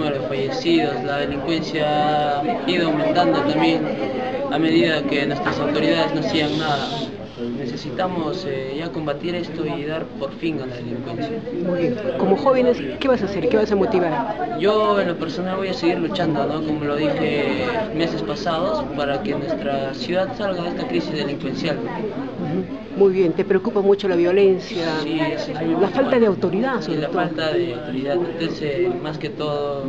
número de fallecidos, la delincuencia ha ido aumentando también a medida que nuestras autoridades no hacían nada. Necesitamos eh, ya combatir esto y dar por fin a la delincuencia. Muy bien. Como jóvenes, ¿qué vas a hacer? ¿Qué vas a motivar? Yo en lo personal voy a seguir luchando, ¿no? como lo dije meses pasados, para que nuestra ciudad salga de esta crisis delincuencial. Ujú. Muy bien. ¿Te preocupa mucho la violencia? Sí, la falta de autoridad, sobre la todo. falta de autoridad. Entonces, más que todo,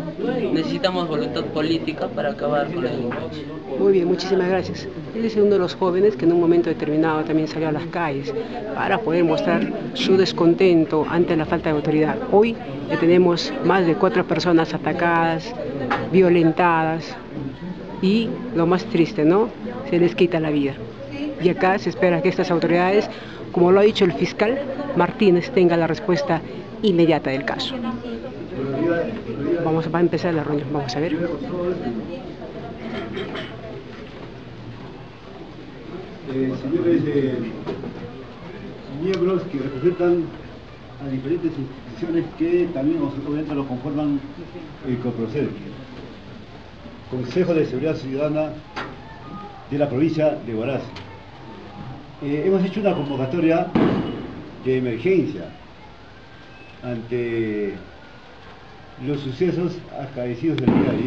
necesitamos voluntad política para acabar con la delincuencia. Muy bien, muchísimas gracias. Él es uno de los jóvenes que en un momento determinado también salió a las calles para poder mostrar su descontento ante la falta de autoridad. Hoy ya tenemos más de cuatro personas atacadas, violentadas y lo más triste, ¿no? Se les quita la vida. Y acá se espera que estas autoridades, como lo ha dicho el fiscal Martínez, tengan la respuesta inmediata del caso. Vamos va a empezar la reunión, vamos a ver. eh, señores eh, miembros que representan a diferentes instituciones que también obviamente lo conforman el COPROCED, Consejo de Seguridad Ciudadana de la provincia de Huaraz. Eh, hemos hecho una convocatoria de emergencia ante los sucesos acaecidos del día de.